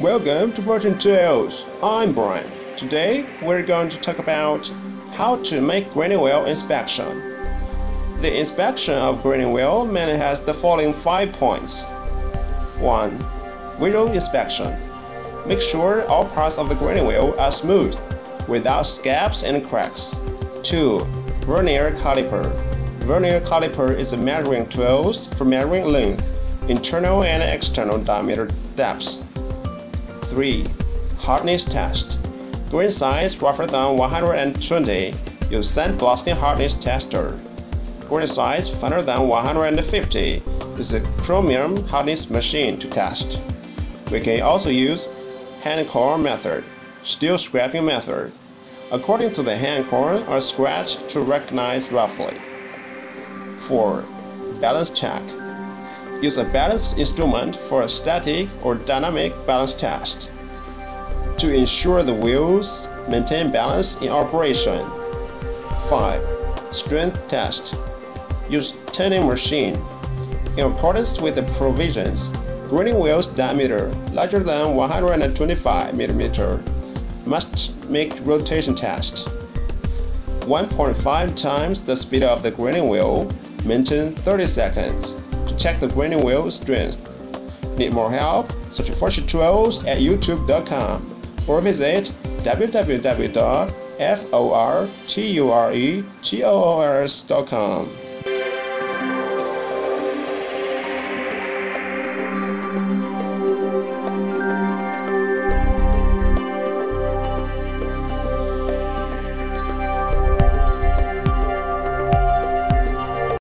Welcome to FortureTools. I'm Brian. Today we're going to talk about how to make wheel inspection. The inspection of wheel mainly has the following five points. 1. Visual inspection. Make sure all parts of the wheel are smooth, without gaps and cracks. 2. Vernier caliper. Vernier caliper is a measuring tool for measuring length, internal and external diameter depths. 3. Hardness test. Grain size rougher than 120, use sandblasting hardness tester. Grain size finer than 150, use a chromium hardness machine to test. We can also use hand cone method, steel scraping method. According to the hand cone or scratch to recognize roughly. 4. Balance check. Use a balance instrument for a static or dynamic balance test to ensure the wheels maintain balance in operation. 5. Strength test. Use turning machine. In accordance with the provisions, grinding wheels diameter larger than 125 mm must make rotation test. 1.5 times the speed of the grinding wheel, maintain 30 seconds check the grinding wheel strength. Need more help? Search forturetools at youtube.com or visit www.forturetools.com.